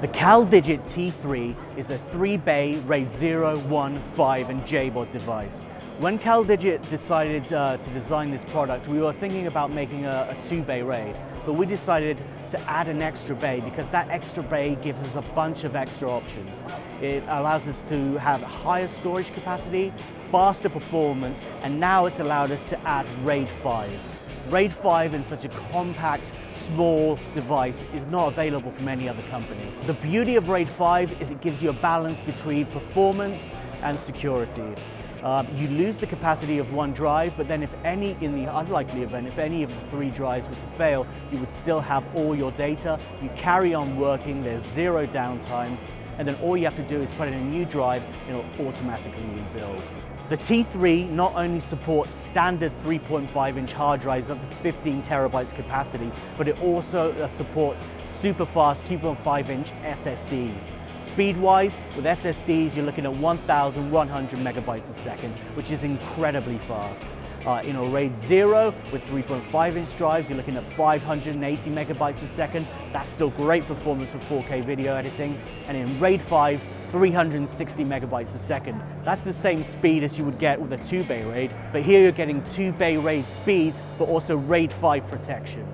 The CalDigit T3 is a three-bay RAID 0, 1, 5 and JBOD device. When CalDigit decided uh, to design this product, we were thinking about making a, a two-bay RAID, but we decided to add an extra bay because that extra bay gives us a bunch of extra options. It allows us to have higher storage capacity, faster performance, and now it's allowed us to add RAID 5. RAID 5 in such a compact, small device is not available from any other company. The beauty of RAID 5 is it gives you a balance between performance and security. Uh, you lose the capacity of one drive, but then if any, in the unlikely event, if any of the three drives were to fail, you would still have all your data. You carry on working, there's zero downtime, and then all you have to do is put in a new drive and it'll automatically rebuild. The T3 not only supports standard 3.5 inch hard drives up to 15 terabytes capacity, but it also uh, supports super fast 2.5 inch SSDs. Speed-wise, with SSDs, you're looking at 1,100 megabytes a second, which is incredibly fast. Uh, in a RAID 0 with 3.5 inch drives, you're looking at 580 megabytes a second. That's still great performance for 4K video editing. And in RAID 5, 360 megabytes a second. That's the same speed as you would get with a two bay RAID, but here you're getting two bay RAID speeds, but also RAID 5 protection.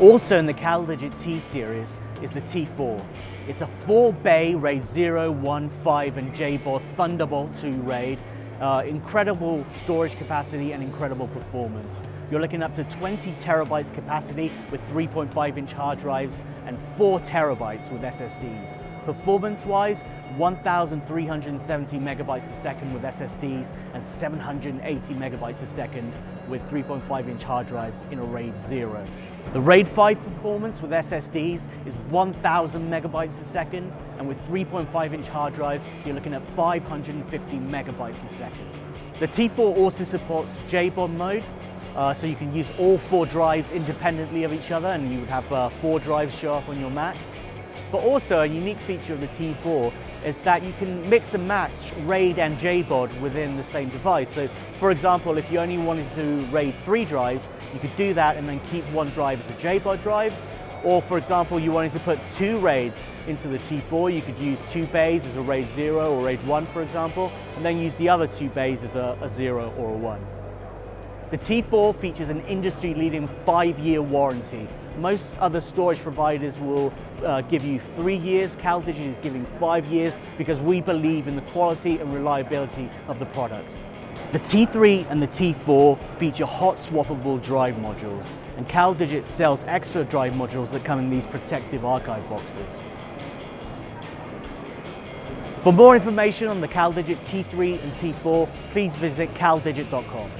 Also in the CalDigit T series is the T4. It's a four bay RAID 0, 1, 5 and JBOD Thunderbolt 2 RAID uh, incredible storage capacity and incredible performance. You're looking up to 20 terabytes capacity with 3.5 inch hard drives and 4 terabytes with SSDs. Performance-wise, 1,370 megabytes a second with SSDs and 780 megabytes a second with 3.5 inch hard drives in a RAID 0. The RAID 5 performance with SSDs is 1,000 megabytes a second and with 3.5 inch hard drives you're looking at 550 megabytes a second. The T4 also supports JBOD mode uh, so you can use all four drives independently of each other and you would have uh, four drives show up on your Mac. But also a unique feature of the T4 is that you can mix and match RAID and JBOD within the same device. So for example, if you only wanted to RAID three drives, you could do that and then keep one drive as a JBOD drive. Or for example, you wanted to put two RAIDs into the T4, you could use two bays as a RAID 0 or RAID 1 for example, and then use the other two bays as a, a 0 or a 1. The T4 features an industry-leading five-year warranty. Most other storage providers will uh, give you three years. CalDigit is giving five years because we believe in the quality and reliability of the product. The T3 and the T4 feature hot swappable drive modules, and CalDigit sells extra drive modules that come in these protective archive boxes. For more information on the CalDigit T3 and T4, please visit caldigit.com.